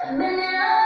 I've